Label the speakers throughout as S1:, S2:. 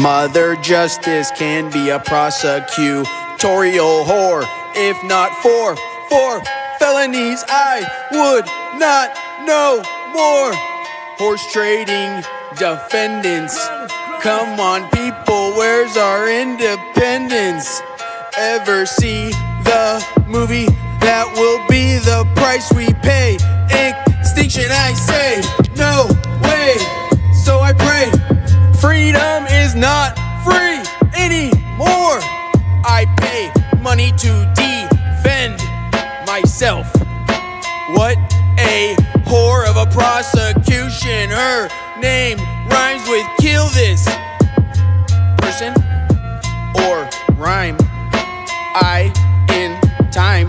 S1: Mother Justice can be a prosecutorial whore. If not for, for felonies, I would not know more. Horse trading defendants. Come on, people, where's our independence? Ever see the movie that will be the price we pay? Extinction, I say, no way. So I pray, freedom is not free anymore. I pay money to defend myself. What a whore of a prosecution. Her name rhymes with kill this person or rhyme. I, in time,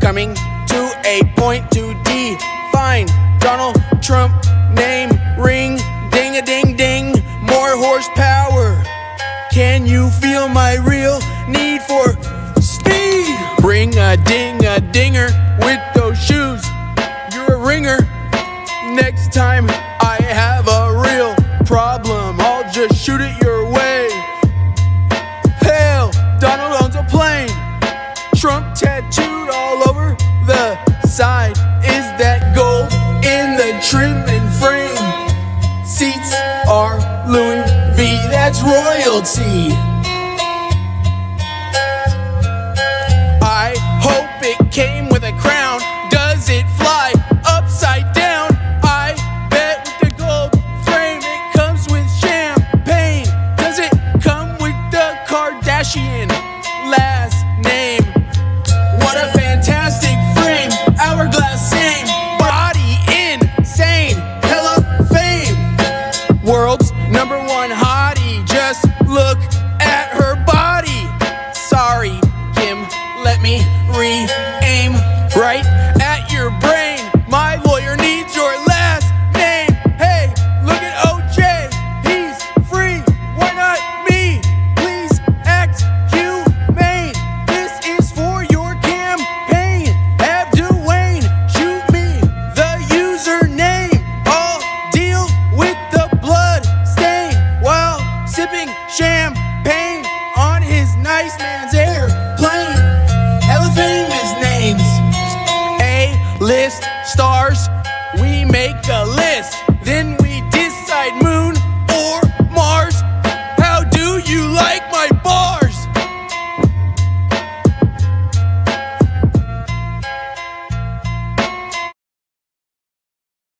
S1: coming to a point to define Donald Trump name a ding ding more horsepower. Can you feel my real need for speed? Bring a ding a dinger with those shoes. You're a ringer. Next time I have a real problem, I'll just shoot it your way. Hell, Donald owns a plane. Trump tattooed all over the side. Is that gold that's royalty. Just look at her body. Sorry, Kim, let me re aim right at your brain. My lawyer list stars. We make a list, then